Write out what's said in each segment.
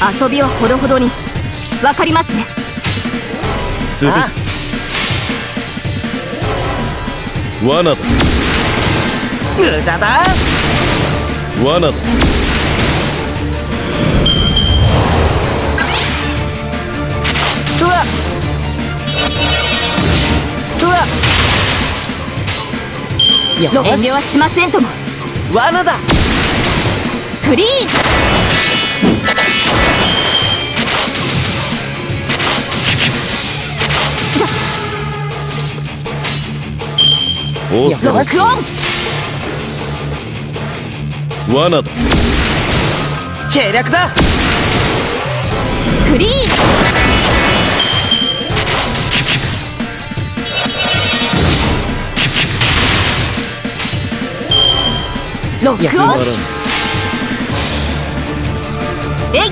遊びはほどほどに。わかりますね。釣る罠だ。無駄だ。罠だ。うわ。うわ。遠慮はしませんとも。罠だ。フリーズオスロックオン計略だ。フリーズロックオンえい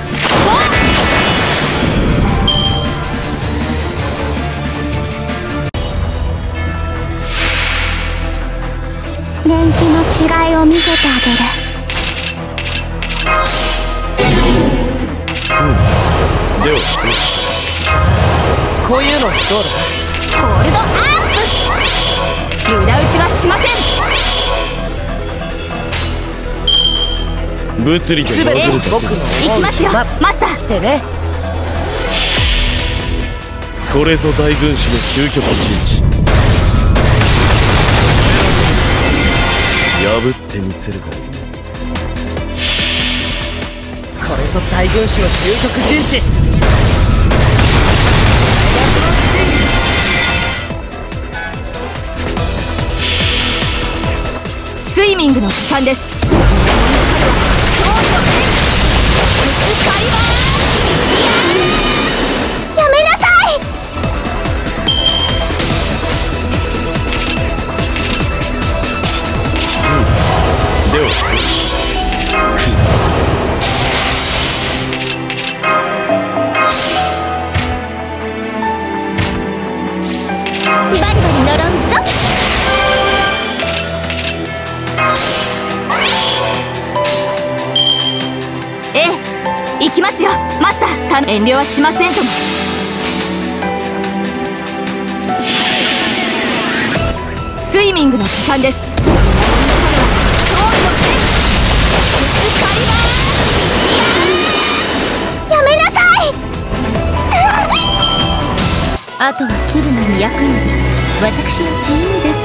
違いを見せてあげる。ではこういうのどうホールドアップ。無駄打ちはしません。物理僕の行きますよ。まマスターってね。これぞ大軍師の究極陣地破ってみせるがいい。これぞ大軍師の究極陣地。スイミングの時間です遠慮はしませんと。もスイミングの時間です。やめなさい。あとは切るのに焼くのに。私の自由です